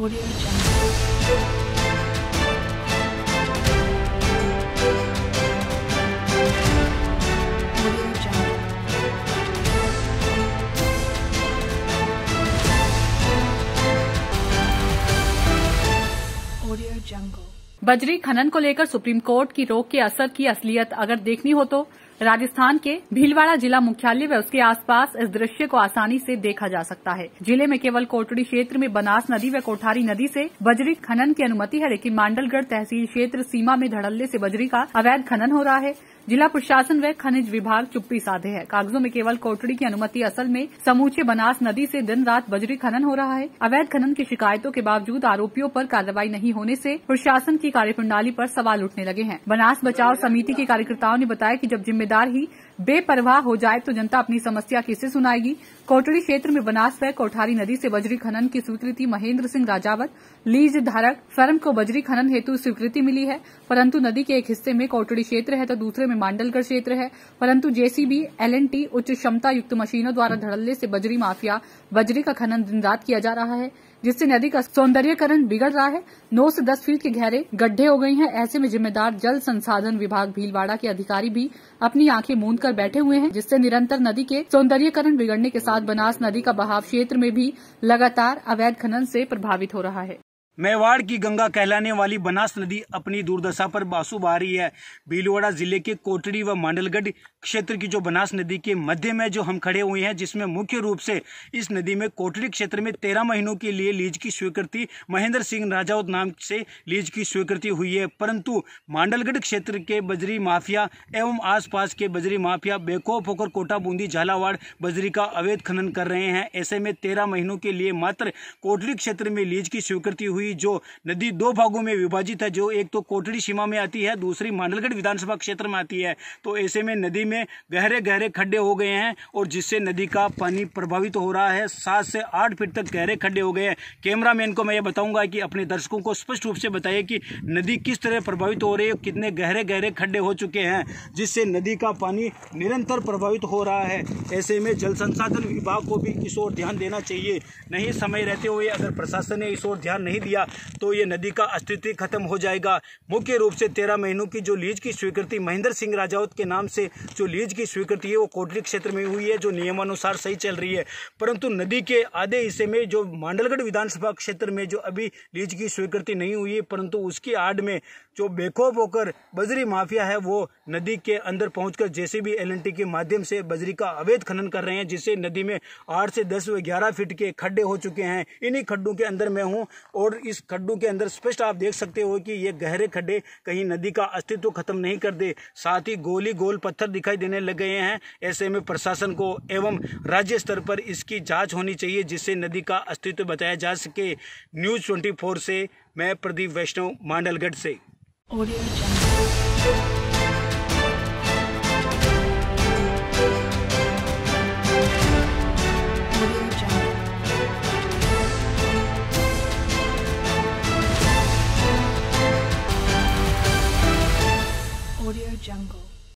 Audio Jungle. बजरी खनन को लेकर सुप्रीम कोर्ट की रोक के असर की असलियत अगर देखनी हो तो राजस्थान के भीलवाड़ा जिला मुख्यालय व उसके आसपास इस दृश्य को आसानी से देखा जा सकता है। ज़िले में केवल कोटड़ी क्षेत्र में बनास नदी व कोठारी नदी से बजरी खनन की अनुमति है, लेकिन मांडलगढ़ तहसील क्षेत्र सीमा में धड़ल्ले से बजरी का अवैध खनन हो रहा है। जिला प्रशासन व खनिज विभाग चुप्पी साधे है। कागजों में केवल कोटड़ी की अनुमति असल में समूचे बनास नदी से दिन रात बजरी खनन हो रहा है। अवैध खनन की शिकायतों के बावजूद आरोपियों पर कार्रवाई नहीं होने से प्रशासन की कार्यप्रणाली पर सवाल उठने लगे हैं। बनास बचाव समिति के कार्यकर्ताओं ने बताया कि जब जिम्मेदार ही बेपरवाह हो जाए तो जनता अपनी समस्या किसे सुनाएगी? कोटड़ी क्षेत्र में बनास व कोठारी नदी से बजरी खनन की स्वीकृति महेंद्र सिंह राजावत। लीज धारक फर्म को बजरी खनन हेतु स्वीकृति मिली है, परंतु नदी के एक हिस्से में कोटड़ी क्षेत्र है तो दूसरे में मांडलगढ़ क्षेत्र है। परंतु जेसीबी, एलएनटी, उच्च क्षमता युक्त मशीनों द्वारा धड़ल्ले से बजरी माफिया, बजरी का खनन दिन रात किया जा रहा है। जिससे नदी का सौंदर्यकरण बिगड़ रहा है। नौ से दस फीट के गहरे गड्ढे हो गए हैं। ऐसे में जिम्मेदार जल संसाधन विभाग भीलवाड़ा के अधिकारी भी अपनी आँखें मूंद कर बैठे हुए हैं, जिससे निरंतर नदी के सौंदर्यकरण बिगड़ने के साथ बनास नदी का बहाव क्षेत्र में भी लगातार अवैध खनन से प्रभावित हो रहा है। मेवाड़ की गंगा कहलाने वाली बनास नदी अपनी दुर्दशा पर बासु बहा रही है। भीलवाड़ा ज़िले के कोटड़ी व मांडलगढ़ क्षेत्र की जो बनास नदी के मध्य में जो हम खड़े हुए हैं, जिसमें मुख्य रूप से इस नदी में कोटड़ी क्षेत्र में तेरह महीनों के लिए लीज की स्वीकृति, महेंद्र सिंह राजावत नाम से लीज की स्वीकृति हुई है। परंतु मांडलगढ़ क्षेत्र के बजरी माफिया एवं आसपास के बजरी माफिया बेखौफ होकर कोटा बूंदी झालावाड़ बजरी का अवैध खनन कर रहे हैं। ऐसे में तेरह महीनों के लिए मात्र कोटड़ी क्षेत्र में लीज की स्वीकृति हुई जो नदी दो भागों में विभाजित है, जो एक तो कोटड़ी सीमा में आती है, दूसरी मांडलगढ़ विधानसभा क्षेत्र में आती है। तो ऐसे में नदी में गहरे गहरे खड्डे हो गए हैं और जिससे नदी का पानी प्रभावित हो रहा है, सात से आठ फीट तक गहरे खड्डे हो गए हैं। कैमरामैन को मैं ये बताऊँगा कि अपने दर्शकों को स्पष्ट रूप से बताइए कि नदी किस तरह प्रभावित हो रही है कितने गहरे गहरे खड्डे हो चुके हैं, जिससे नदी का पानी निरंतर प्रभावित हो रहा है। ऐसे में जल संसाधन विभाग को भी इस ओर ध्यान देना चाहिए। नहीं समय रहते हुए अगर प्रशासन ने इस ओर ध्यान नहीं दिया तो ये नदी का अस्तित्व खत्म हो जाएगा। मुख्य रूप से तेरह महीनों की जो लीज की स्वीकृति महेंद्र सिंह राजावत के नाम से जो लीज की स्वीकृति है, वो कोटली क्षेत्र में हुई है, जो नियमानुसार सही चल रही है। परंतु नदी के आधे हिस्से में जो मांडलगढ़ विधानसभा क्षेत्र में जो अभी लीज की स्वीकृति नहीं हुई है परंतु उसकी आड़ में जो बेखौफ होकर बजरी माफिया है, वो नदी के अंदर पहुंचकर जेसीबी एलएनटी के माध्यम से बजरी का अवैध खनन कर रहे हैं, जिससे नदी में आठ से दस व ग्यारह फीट के खड्डे हो चुके हैं। इन्हीं खड्डों के अंदर मैं हूँ और इस खड्डों के अंदर स्पष्ट आप देख सकते हो कि ये गहरे खड्डे कहीं नदी का अस्तित्व खत्म नहीं कर दे, साथ ही गोली गोल पत्थर दिखाई देने लग गए हैं। ऐसे में प्रशासन को एवं राज्य स्तर पर इसकी जाँच होनी चाहिए, जिससे नदी का अस्तित्व बचाया जा सके। न्यूज़ ट्वेंटी से मैं प्रदीप वैष्णव, मांडलगढ़ से। Audio Jungle.